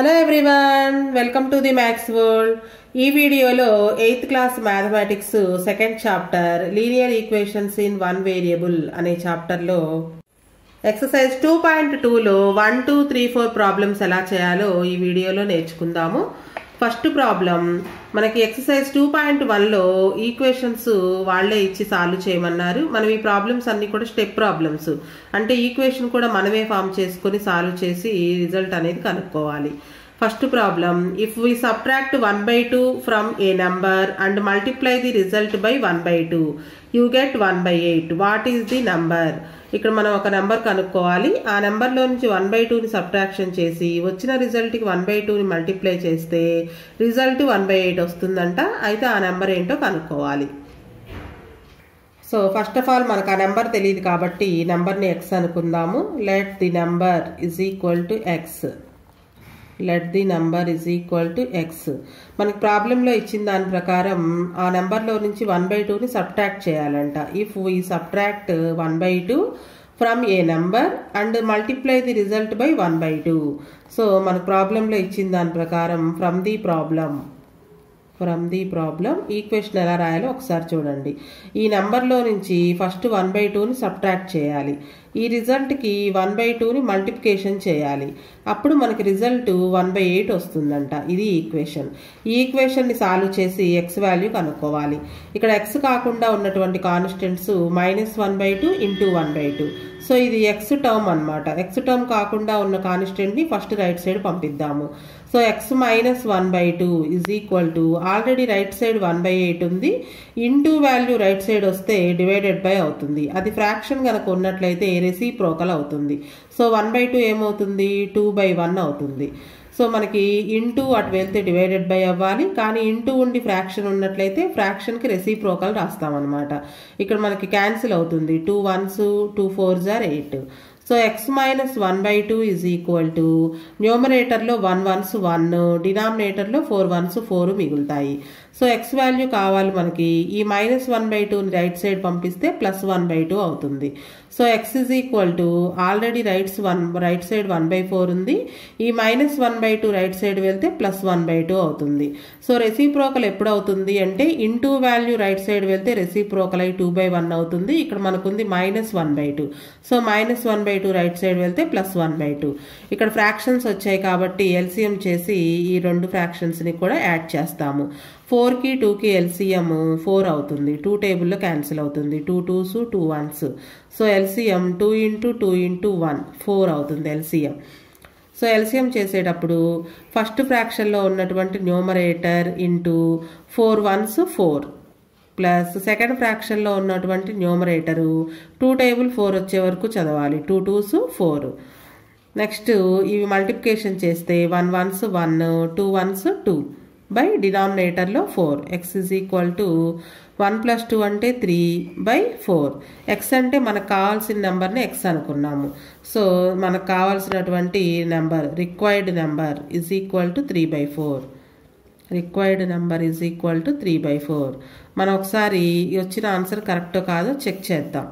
Hello everyone welcome to the maths world ఈ వీడియోలో eighth class mathematics second chapter linear equations in one variable అనే చాప్టర్లో exercise two point టూలో one two three four problems ఎలా చేయాలో ఈ వీడియోలో నేర్చుకుందాము. ఫస్ట్ ప్రాబ్లం మనకి ఎక్సర్సైజ్ టూ పాయింట్ వన్లో ఈక్వేషన్స్ వాళ్ళే ఇచ్చి సాల్వ్ చేయమన్నారు. మనం ఈ ప్రాబ్లమ్స్ అన్ని కూడా స్టెప్ ప్రాబ్లమ్స్ అంటే ఈక్వేషన్ కూడా మనమే ఫామ్ చేసుకొని సాల్వ్ చేసి రిజల్ట్ అనేది కనుక్కోవాలి. First problem if we subtract one by two from a number and multiply the result by one by two you get one by eight what is the number ఇక్కడ మనం ఒక number కనుక్కోవాలి. ఆ నెంబర్లో నుంచి వన్ బై టూని subtraction చేసి వచ్చిన రిజల్ట్కి వన్ బై టూని మల్టిప్లై చేస్తే రిజల్ట్ వన్ బై ఎయిట్ వస్తుందంట. అయితే ఆ నెంబర్ ఏంటో కనుక్కోవాలి. సో ఫస్ట్ ఆఫ్ ఆల్ మనకు ఆ నెంబర్ తెలియదు కాబట్టి ఈ నెంబర్ని ఎక్స్ అనుకుందాము. Let the number is equal to X let the number is equal to X మనకి ప్రాబ్లంలో ఇచ్చిన దాని ప్రకారం ఆ నెంబర్లో నుంచి వన్ బై టూని సబ్ట్రాక్ట్ చేయాలంట. If we subtract one by two from a number and multiply the result by one by two so మన ప్రాబ్లంలో ఇచ్చిన దాని ప్రకారం from the problem from the problem equation ఎలా రాయాలో ఒకసారి చూడండి. ఈ నెంబర్లో నుంచి ఫస్ట్ వన్ బై టూని సబ్ట్రాక్ట్ చేయాలి. ఈ రిజల్ట్కి వన్ బై టూని మల్టిప్లికేషన్ చేయాలి. అప్పుడు మనకి రిజల్ట్ వన్ బై ఎయిట్ వస్తుందంట. ఇది ఈక్వేషన్ ఈ ఈక్వేషన్ని సాల్వ్ చేసి ఎక్స్ వాల్యూ కనుక్కోవాలి. ఇక్కడ ఎక్స్ కాకుండా ఉన్నటువంటి constants minus one by two into one by two so ఇది ఎక్స్ టర్మ్ అనమాట ఎక్స్ టర్మ్ కాకుండా ఉన్న కాన్స్టెంట్ని first right side పంపిద్దాము. So x minus one by two is equal to already right side one by eight ఉంది. Into value right side వస్తే divided by అవుతుంది. అది fraction కనుక ఉన్నట్లయితే ప్రోకల్ అవుతుంది. సో వన్ బై టూ ఏమవుతుంది? టూ బై వన్ అవుతుంది. So మనకి ఇంటూ అటు వెళ్తే డివైడెడ్ బై అవ్వాలి. కానీ ఇంటూ ఉండి ఫ్రాక్షన్ ఉన్నట్లయితే ఫ్రాక్షన్కి రెసిప్రోకల్ రాస్తామన్నమాట. ఇక్కడ మనకి క్యాన్సిల్ అవుతుంది. Two ones two four jar eight so x minus one by two is equal to న్యూమరేటర్లో వన్ వన్స్ వన్ డినామినేటర్లో ఫోర్ వన్స్ ఫోర్ మిగులుతాయి. సో ఎక్స్ వాల్యూ కావాలి మనకి. ఈ మైనస్ వన్ బై టూని రైట్ సైడ్ పంపిస్తే ప్లస్ వన్ బై టూ అవుతుంది. So x is equal to already rights one right side one by four ఉంది. ఈ minus one by two right side వెళ్తే plus one by two అవుతుంది. So reciprocal ఎప్పుడు అవుతుంది అంటే into value right side వెళ్తే reciprocal అయి టూ బై వన్ అవుతుంది. ఇక్కడ మనకుంది minus one by two so minus one by two right side వెళ్తే ప్లస్ వన్ బై టూ ఇక్కడ ఫ్రాక్షన్స్ వచ్చాయి కాబట్టి ఎల్సిఎం చేసి ఈ రెండు ఫ్రాక్షన్స్ని కూడా యాడ్ చేస్తాము. ఫోర్కి టూకి ఎల్సిఎం ఫోర్ అవుతుంది. టూ టేబుల్లో క్యాన్సిల్ అవుతుంది. Two twos two ones. So LCM two into two into one four అవుతుంది ఎల్సిఎం. సో ఎల్సిఎం చేసేటప్పుడు ఫస్ట్ ఫ్రాక్షన్లో ఉన్నటువంటి numerator into four ones four. Plus second ఫ్రాక్షన్లో ఉన్నటువంటి న్యూమరేటరు టూ టేబుల్ ఫోర్ వచ్చే వరకు చదవాలి. Two twos four. నెక్స్ట్ ఇవి multiplication చేస్తే one ones one two ones two. By డినామినేటర్లో four x is equal to one plus two అంటే three by four X అంటే మనకు కావాల్సిన నెంబర్ని ఎక్స్ అనుకున్నాము. సో మనకు కావాల్సినటువంటి number required number is equal to three by four required number is equal to three by four మనం ఒకసారి వచ్చిన ఆన్సర్ కరెక్టో కాదో చెక్ చేద్దాం.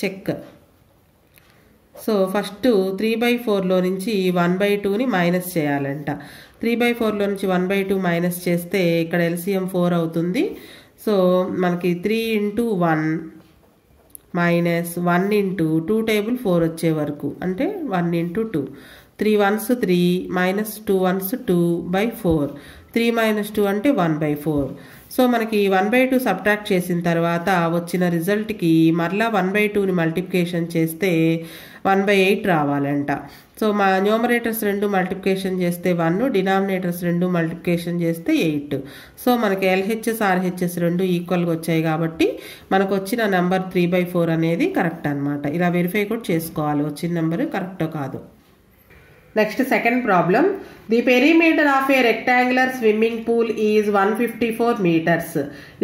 Check so first three by ఫోర్లో నుంచి వన్ బై టూని మైనస్ చేయాలంట. త్రీ బై ఫోర్లో నుంచి వన్ బై టూ మైనస్ చేస్తే ఇక్కడ ఎల్సిఎం ఫోర్ అవుతుంది. సో మనకి three into one minus one into two table four వచ్చే వరకు. అంటే one into two three ones three minus two ones two by four three minus two అంటే one by four so మనకి one by two subtract చేసిన తర్వాత వచ్చిన రిజల్ట్కి మరలా వన్ బై టూని మల్టిప్లికేషన్ చేస్తే వన్ బై ఎయిట్ రావాలంట. సో మా న్యూమరేటర్స్ రెండు మల్టిప్లికేషన్ చేస్తే వన్ డినామినేటర్స్ రెండు మల్టిప్లికేషన్ చేస్తే ఎయిట్. సో మనకి ఎల్హెచ్ఎస్ ఆర్హెచ్ఎస్ రెండు ఈక్వల్గా వచ్చాయి కాబట్టి మనకు వచ్చిన నెంబర్ త్రీ బై ఫోర్ అనేది కరెక్ట్ అనమాట ఇలా వెరిఫై కూడా చేసుకోవాలి. వచ్చిన నెంబర్ కరెక్టో కాదు. Next second problem the perimeter of a rectangular swimming pool is one fifty four metres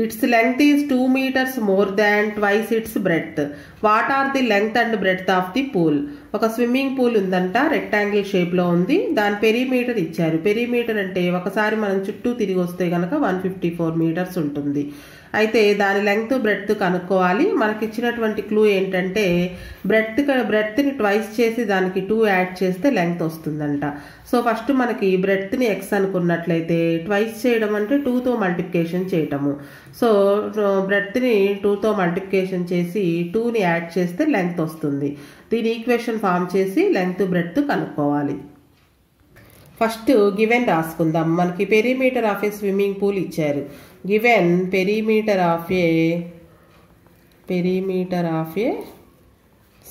its length is two metres more than twice its breadth what are the length and breadth of the pool ఒక swimming pool ఉందంట rectangle షేప్లో ఉంది. దాని perimeter ఇచ్చారు. Perimeter అంటే ఒకసారి మనం చుట్టూ తిరిగి వస్తే కనుక వన్ ఫిఫ్టీ ఫోర్ మీటర్స్ ఉంటుంది. అయితే దాని లెంగ్త్ బ్రెడ్త్ కనుక్కోవాలి. మనకి ఇచ్చినటువంటి క్లూ ఏంటంటే బ్రెడ్త్ బ్రెడ్త్ని ట్వైస్ చేసి దానికి టూ యాడ్ చేస్తే లెంగ్త్ వస్తుందంట. సో ఫస్ట్ మనకి బ్రెడ్త్ని ఎక్స్ అనుకున్నట్లయితే ట్వైస్ చేయడం అంటే టూతో మల్టిప్లికేషన్ చేయటము. సో బ్రెడ్త్ని టూతో మల్టిప్లికేషన్ చేసి టూని యాడ్ చేస్తే లెంగ్త్ వస్తుంది. దీని ఈక్వేషన్ ఫామ్ చేసి లెంగ్త్ బ్రెడ్త్ కనుక్కోవాలి. ఫస్ట్ గివెన్ రాసుకుందాం మనకి perimeter of a swimming pool ఇచ్చారు. Given perimeter of a perimeter of a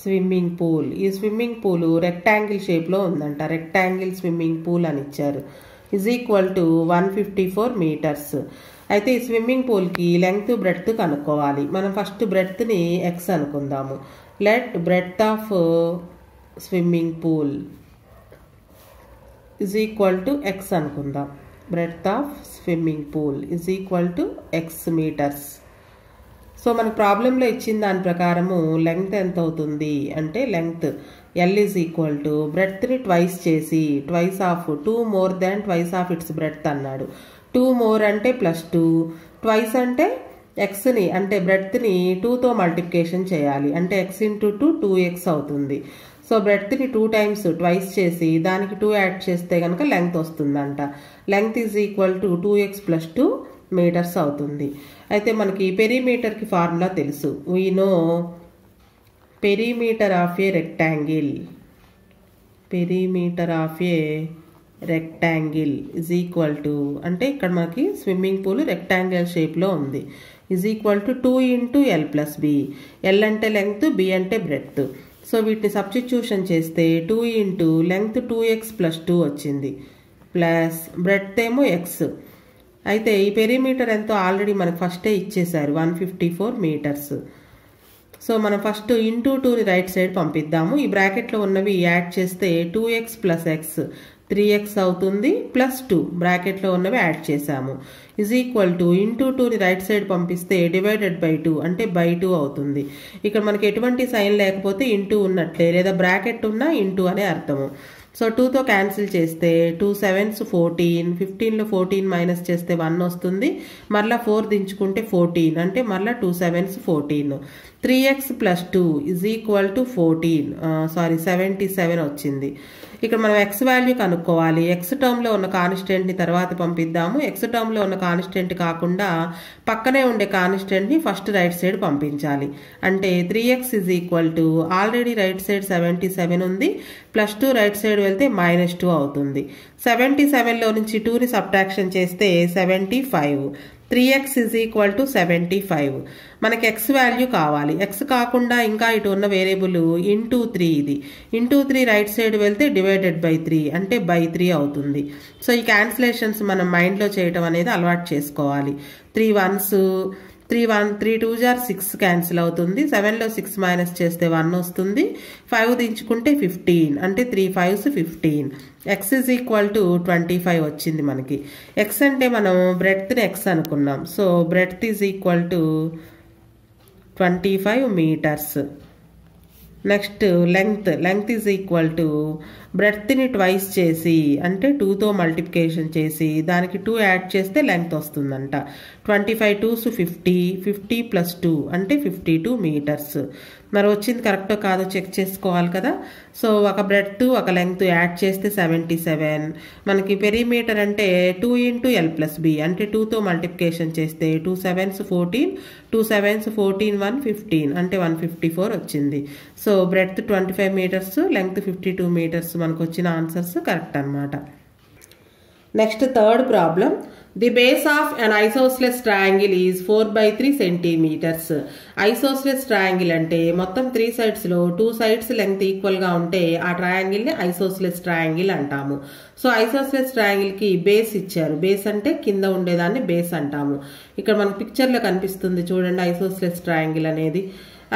swimming pool ఈ స్విమ్మింగ్ పూల్ రెక్టాంగిల్ షేప్లో ఉందంట. రెక్టాంగిల్ స్విమ్మింగ్ పూల్ అని ఇచ్చారు. Is equal to one fifty four metres అయితే ఈ స్విమ్మింగ్ పూల్కి లెంగ్త్ బ్రెడ్త్ కనుక్కోవాలి. మనం ఫస్ట్ బ్రెడ్త్ని ఎక్స్ అనుకుందాము. Let breadth of swimming pool is equal to x అనుకుందాం. Breadth of swimming pool is equal to x metres so మనకు ప్రాబ్లంలో ఇచ్చిన దాని ప్రకారము లెంగ్త్ ఎంత అవుతుంది? అంటే length l is equal to బ్రెడ్త్ని twice చేసి twice of two more than twice of its breadth అన్నాడు. టూ మోర్ అంటే ప్లస్ టూ ట్వైస్ అంటే ఎక్స్ని అంటే బ్రెడ్త్ని టూతో మల్టిప్లికేషన్ చేయాలి. అంటే x into two two x అవుతుంది. సో బ్రెడ్త్ని టూ టైమ్స్ ట్వైస్ చేసి దానికి టూ యాడ్ చేస్తే కనుక లెంగ్త్ వస్తుందంట. Length is equal to two x plus two metres అవుతుంది. అయితే మనకి పెరీమీటర్కి ఫార్ములా తెలుసు. We know perimeter of a rectangle perimeter of a rectangle is equal to అంటే ఇక్కడ మనకి స్విమ్మింగ్ పూల్ రెక్టాంగిల్ షేప్లో ఉంది. Is equal to two into l plus b l అంటే లెంగ్త్ బి అంటే బ్రెడ్త్ సో వీటిని సబ్స్టిట్యూషన్ చేస్తే two into length two x plus two వచ్చింది. ప్లస్ బ్రెడ్త్ ఏమో ఎక్స్ అయితే ఈ పెరిమీటర్ ఎంతో ఆల్రెడీ మనకు ఫస్టే ఇచ్చేశారు one fifty four metres so మనం ఫస్ట్ ఇంటూ టూని రైట్ సైడ్ పంపిద్దాము. ఈ బ్రాకెట్లో ఉన్నవి యాడ్ చేస్తే two x plus x three x అవుతుంది ప్లస్ టూ బ్రాకెట్లో ఉన్నవి యాడ్ చేసాము ఇజ్ ఈక్వల్ టు ఇంటూ టూని రైట్ సైడ్ పంపిస్తే డివైడెడ్ బై టూ అంటే బై టూ అవుతుంది. ఇక్కడ మనకి ఎటువంటి సైన్ లేకపోతే ఇంటూ ఉన్నట్లే లేదా బ్రాకెట్ ఉన్నా ఇంటూ అనే అర్థము. సో టూతో క్యాన్సిల్ చేస్తే టూ సెవెన్స్ ఫోర్టీన్ ఫిఫ్టీన్లో ఫోర్టీన్ మైనస్ చేస్తే వన్ వస్తుంది. మరలా ఫోర్ దించుకుంటే ఫోర్టీన్ అంటే మరలా two sevens fourteen three x plus two is equal to fourteen sorry seventy seven వచ్చింది. ఇక్కడ మనం ఎక్స్ వాల్యూ కనుక్కోవాలి. ఎక్స్ టర్మ్లో ఉన్న కాన్స్టెంట్ని తర్వాత పంపిద్దాము. ఎక్స్ టర్మ్లో ఉన్న కాన్స్టెంట్ కాకుండా పక్కనే ఉండే కాన్స్టెంట్ని ఫస్ట్ రైట్ సైడ్ పంపించాలి. అంటే three x is equal to already right side seventy seven ఉంది. ప్లస్ టూ రైట్ సైడ్ వెళ్తే మైనస్ టూ అవుతుంది. సెవెంటీ సెవెన్లో నుంచి టూని సబ్ట్రాక్షన్ చేస్తే seventy five three x is equal to seventy five మనకి ఎక్స్ వాల్యూ కావాలి. ఎక్స్ కాకుండా ఇంకా ఇటు ఉన్న వేరియబుల్ ఇంటూ త్రీ ఇది. ఇంటూ త్రీ రైట్ సైడ్ వెళ్తే డివైడెడ్ బై త్రీ అంటే బై త్రీ అవుతుంది. సో ఈ క్యాన్సిలేషన్స్ మనం మైండ్లో చేయటం అనేది అలవాటు చేసుకోవాలి. Three ones three one three two jar six cancel అవుతుంది. సెవెన్లో సిక్స్ మైనస్ చేస్తే వన్ వస్తుంది. ఫైవ్ దించుకుంటే ఫిఫ్టీన్ అంటే three fives fifteen x is equal to twenty five వచ్చింది మనకి. ఎక్స్ అంటే మనం బ్రెడ్త్ని ఎక్స్ అనుకున్నాం. So breadth is equal to twenty five metres next length length is equal to బ్రెడ్త్ని twice చేసి అంటే టూతో మల్టిప్లికేషన్ చేసి దానికి టూ యాడ్ చేస్తే లెంగ్త్ వస్తుందంట. Twenty five twos fifty fifty plus two అంటే ఫిఫ్టీ టూ మీటర్స్ మరి వచ్చింది కరెక్టో కాదో చెక్ చేసుకోవాలి కదా. సో ఒక బ్రెడ్త్ ఒక లెంగ్త్ యాడ్ చేస్తే సెవెంటీ సెవెన్ మనకి పెరిమీటర్ అంటే two into L plus B అంటే టూతో మల్టిప్లికేషన్ చేస్తే two sevens fourteen two sevens fourteen one fifteen అంటే వన్ ఫిఫ్టీ ఫోర్ వచ్చింది. So breadth twenty five metres length fifty two metres మనకు వచ్చిన ఆన్సర్స్ కరెక్ట్ అనమాట next third problem the base of an isosceles triangle is four by three centimetres isosceles triangle అంటే మొత్తం three సైడ్స్లో two sides length ఈక్వల్గా ఉంటే ఆ ట్రయాంగిల్ని ఐసోస్లెస్ ట్రయాంగిల్ అంటాము. సో ఐసోస్లెస్ ట్రయాంగిల్కి బేస్ ఇచ్చారు. బేస్ అంటే కింద ఉండేదాన్ని బేస్ అంటాము. ఇక్కడ మనకు పిక్చర్లో కనిపిస్తుంది చూడండి ఐసోస్లెస్ ట్రయాంగిల్ అనేది.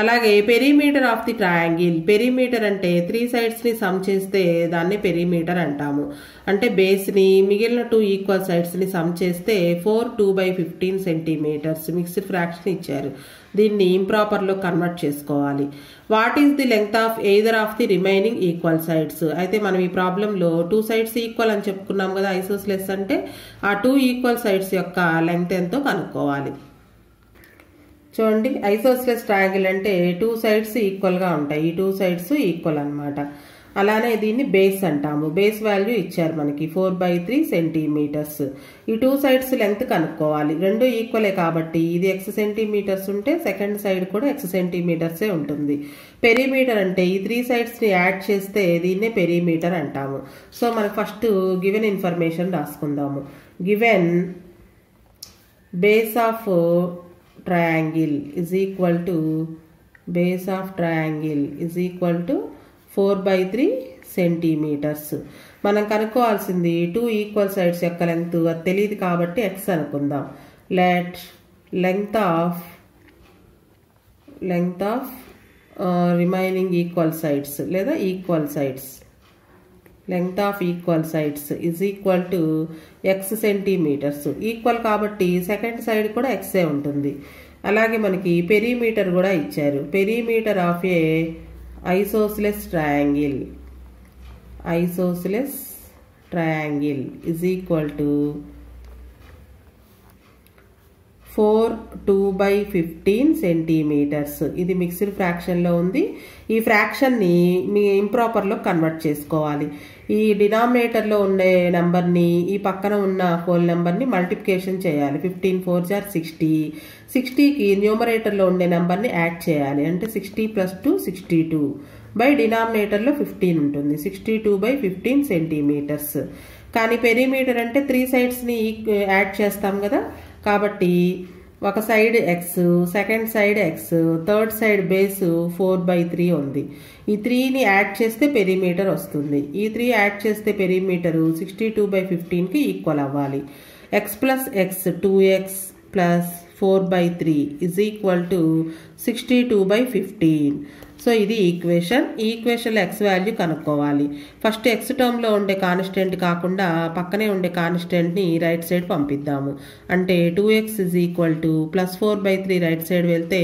అలాగే perimeter of the triangle perimeter అంటే త్రీ సైడ్స్ని సమ్ చేస్తే దాన్ని పెరిమీటర్ అంటాము. అంటే బేస్ని మిగిలిన టూ ఈక్వల్ సైడ్స్ని సమ్ చేస్తే four two by fifteen centimetres mixed fraction ఇచ్చారు. దీన్ని ఇంప్రాపర్లో కన్వర్ట్ చేసుకోవాలి. What is the length of either of the remaining equal sides అయితే మనం ఈ ప్రాబ్లంలో టూ సైడ్స్ ఈక్వల్ అని చెప్పుకున్నాం కదా ఐసోస్లెస్ అంటే ఆ టూ ఈక్వల్ సైడ్స్ యొక్క లెంగ్త్ ఎంతో కనుక్కోవాలి. చూడండి ఐసోస్లెస్ ట్రయాంగిల్ అంటే టూ సైడ్స్ ఈక్వల్గా ఉంటాయి. ఈ టూ సైడ్స్ ఈక్వల్ అనమాట అలానే దీన్ని బేస్ అంటాము. బేస్ వాల్యూ ఇచ్చారు మనకి ఫోర్ బై త్రీ సెంటీమీటర్స్. ఈ టూ సైడ్స్ లెంగ్త్ కనుక్కోవాలి. రెండు ఈక్వలే కాబట్టి ఇది ఎక్స్ సెంటీమీటర్స్ ఉంటే సెకండ్ సైడ్ కూడా ఎక్స్ సెంటీమీటర్సే ఉంటుంది. పెరీమీటర్ అంటే ఈ త్రీ సైడ్స్ని యాడ్ చేస్తే దీన్నే పెరీమీటర్ అంటాము. సో మనం first given information రాసుకుందాము. Given base of triangle is equal to base of triangle is equal to four by three centimetres మనం కనుక్కోవాల్సింది టూ ఈక్వల్ సైడ్స్ యొక్క లెంగ్త్ అది తెలియదు కాబట్టి ఎక్స్ అనుకుందాం. Let length of length of remaining equal sides లేదా equal sides length of equal sides is equal to x centimetres equal కాబట్టి second side కూడా ఎక్సే ఉంటుంది. అలాగే మనకి పెరీమీటర్ కూడా ఇచ్చారు. Perimeter of a isosceles triangle isosceles triangle is equal to four two by fifteen centimetres ఇది మిక్స్డ్ ఫ్రాక్షన్లో ఉంది. ఈ ఫ్రాక్షన్ని మీ ఇంప్రాపర్లో కన్వర్ట్ చేసుకోవాలి. ఈ డినామినేటర్లో ఉండే నెంబర్ని ఈ పక్కన ఉన్న హోల్ నెంబర్ని మల్టిప్లికేషన్ చేయాలి. ఫిఫ్టీన్ ఫోర్ జార్ సిక్స్టీ సిక్స్టీకి న్యూమరేటర్లో ఉండే నెంబర్ని యాడ్ చేయాలి. అంటే sixty plus two sixty two by డినామినేటర్లో fifteen ఉంటుంది. Sixty two by fifteen centimetres కానీ పెరీమీటర్ అంటే త్రీ సైడ్స్ని యాడ్ చేస్తాం కదా. కాబట్టి ఒక side x second side x third side base four by three ఉంది. ఈ త్రీని యాడ్ చేస్తే పెరిమీటర్ వస్తుంది. ఈ త్రీ యాడ్ చేస్తే పెరిమీటరు సిక్స్టీ టూ బై ఫిఫ్టీన్కి ఈక్వల్ అవ్వాలి. X plus x two x plus four by three is equal to sixty two by fifteen so ఇది ఈక్వేషన్. ఈ ఈక్వేషన్లో ఎక్స్ వాల్యూ కనుక్కోవాలి. ఫస్ట్ ఎక్స్ టర్మ్లో ఉండే కాన్స్టెంట్ కాకుండా పక్కనే ఉండే కాన్స్టెంట్ని రైట్ సైడ్ పంపిద్దాము. అంటే two x is equal to plus four by three right side వెళ్తే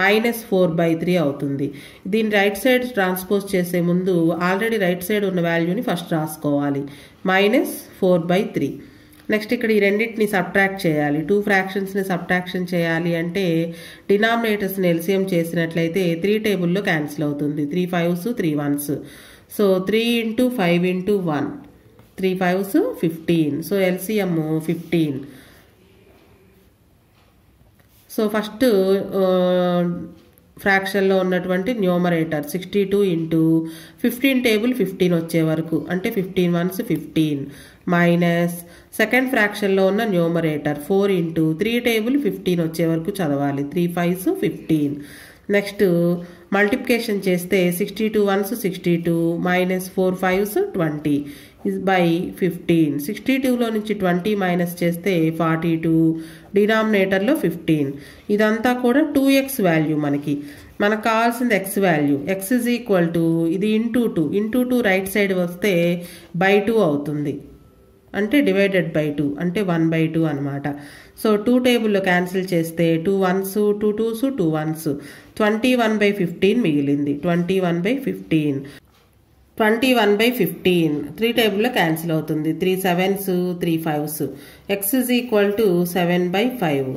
మైనస్ ఫోర్ బై త్రీ అవుతుంది. దీన్ని రైట్ సైడ్ ట్రాన్స్పోజ్ చేసే ముందు ఆల్రెడీ రైట్ సైడ్ ఉన్న వాల్యూని ఫస్ట్ రాసుకోవాలి. Minus four by three next ఇక్కడ ఈ రెండింటిని సబ్ట్రాక్ట్ చేయాలి. టూ ఫ్రాక్షన్స్ని సబ్ట్రాక్షన్ చేయాలి అంటే డినామినేటర్స్ని ఎల్సిఎం చేసినట్లయితే త్రీ టేబుల్లో క్యాన్సిల్ అవుతుంది. Three fives three ones. So three into five into one. Three fives fifteen. So LCM fifteen. So first ఫ్రాక్షన్లో ఉన్నటువంటి numerator sixty two into fifteen table fifteen వచ్చే వరకు. అంటే fifteen ones fifteen. Minus second ఫ్రాక్షన్లో ఉన్న numerator four into three table fifteen వచ్చే వరకు చదవాలి. Three fives fifteen next multiplication చేస్తే sixty two ones sixty two minus four fives twenty by fifteen sixty టూలో నుంచి ట్వంటీ మైనస్ చేస్తే ఫార్టీ టూ డినామినేటర్లో fifteen ఇదంతా కూడా టూ ఎక్స్ వాల్యూ మనకి. మనకు కావాల్సింది x value x is equal to ఇది into two into two right side వస్తే బై టూ అవుతుంది. అంటే డివైడెడ్ బై టూ అంటే వన్ బై టూ అనమాట సో టూ టేబుల్లో క్యాన్సిల్ చేస్తే two ones two twos two ones twenty one by fifteen మిగిలింది. Twenty one by fifteen twenty one by fifteen three టేబుల్లో cancel అవుతుంది. Three sevens three fives x is equal to seven by five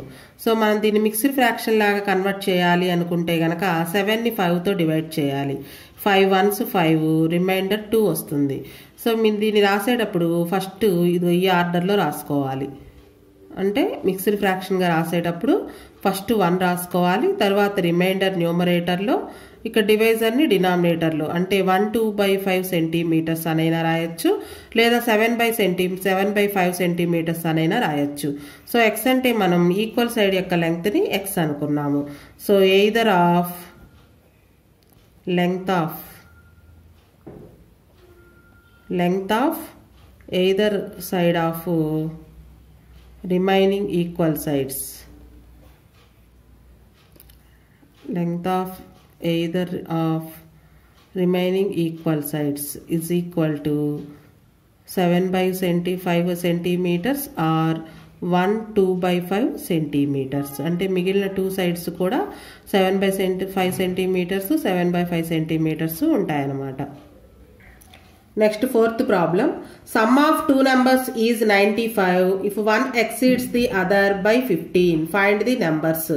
so మనం దీన్ని mixed fraction లాగా convert చేయాలి అనుకుంటే కనుక సెవెన్ని ఫైవ్తో డివైడ్ చేయాలి. Five ones five remainder two వస్తుంది. సో మీరు దీన్ని రాసేటప్పుడు ఫస్ట్ ఇది ఈ ఆర్డర్లో రాసుకోవాలి. అంటే మిక్స్డ్ ఫ్రాక్షన్గా రాసేటప్పుడు ఫస్ట్ వన్ రాసుకోవాలి. తర్వాత రిమైండర్ న్యూమరేటర్లో ఇక్కడ డివైజర్ని డినామినేటర్లో. అంటే one two by five centimetres అనైనా రాయొచ్చు లేదా seven by centi seven by five centimetres అనైనా రాయొచ్చు. సో ఎక్స్ అంటే మనం ఈక్వల్ సైడ్ యొక్క లెంగ్త్ని ఎక్స్ అనుకున్నాము. So either of length of length of either side of remaining equal sides length of either of remaining equal sides sides is equal to 7 by 5 centimeters or 1 2 by 5 centimetres అంటే మిగిలిన two sides కూడా seven by centi five centimetres seven by five centimetres ఉంటాయన్నమాట. Next fourth problem sum of two numbers is ninety five if one exceeds the other by fifteen find the numbers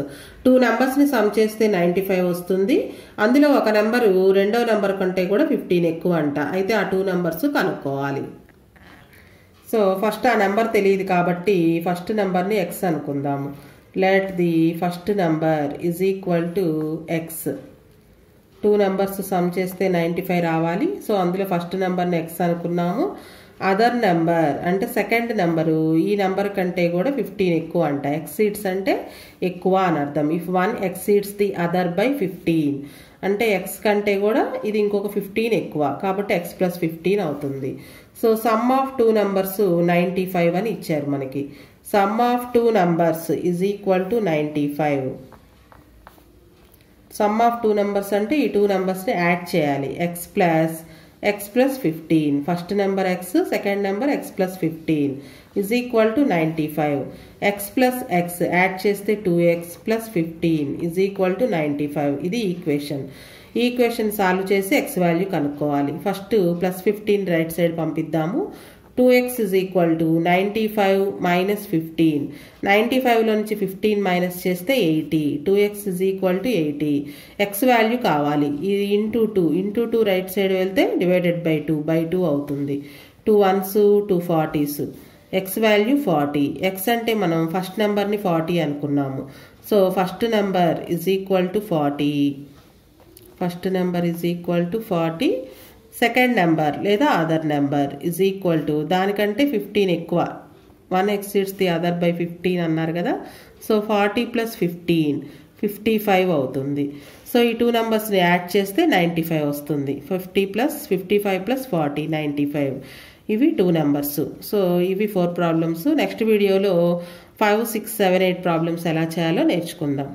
two నెంబర్స్ని sum చేస్తే ninety five వస్తుంది. అందులో ఒక number రెండో number కంటే కూడా fifteen ఎక్కువ అంట. అయితే ఆ టూ నెంబర్స్ కనుక్కోవాలి. సో ఫస్ట్ ఆ నెంబర్ తెలియదు కాబట్టి ఫస్ట్ నెంబర్ని ఎక్స్ అనుకుందాము let the first number is equal to x two numbers sum చేస్తే నైంటీ ఫైవ్ రావాలి. సో అందులో ఫస్ట్ నెంబర్ని ఎక్స్ అనుకున్నాము. అదర్ నెంబర్ అంటే సెకండ్ నెంబరు ఈ నెంబర్ కంటే కూడా ఫిఫ్టీన్ ఎక్కువ అంట. ఎక్సీడ్స్ అంటే ఎక్కువ అని అర్థం. If one exceeds the other by fifteen. అంటే ఎక్స్ కంటే కూడా ఇది ఇంకొక ఫిఫ్టీన్ ఎక్కువ. కాబట్టి ఎక్స్ ప్లస్ ఫిఫ్టీన్ అవుతుంది. So sum of two numbers ninety five అని ఇచ్చారు మనకి. Sum of two numbers is equal to ninety five. Sum of two numbers అంటే ఈ టూ నెంబర్స్ని యాడ్ చేయాలి. X plus x plus fifteen first number x second number x plus fifteen is equal to ninety five x plus x add చేస్తే two x plus fifteen is equal to ninety five ఇది equation equation solve చేసి X value కనుక్కోవాలి. First plus fifteen right side పంపిద్దాము. Two x is equal to ninety five minus fifteen ninety ఫైవ్లో నుంచి fifteen minus చేస్తే eighty two x is equal to eighty x value కావాలి. ఇది into two into two right side వెళ్తే divided by two by two అవుతుంది. Two ones two forties x value forty x అంటే మనం first నెంబర్ని forty అనుకున్నాము. So first number is equal to forty first number is equal to forty second number లేదా other number is equal to దానికంటే fifteen ఎక్కువ. One exceeds the other by fifteen అన్నారు కదా. So forty plus fifteen fifty five అవుతుంది. So ఈ two నెంబర్స్ని add చేస్తే ninety five వస్తుంది. Fifty plus fifty five plus forty ninety five ఇవి టూ నెంబర్స్ సో ఇవి ఫోర్ ప్రాబ్లమ్స్ నెక్స్ట్ వీడియోలో five six seven eight problems ఎలా చేయాలో నేర్చుకుందాం.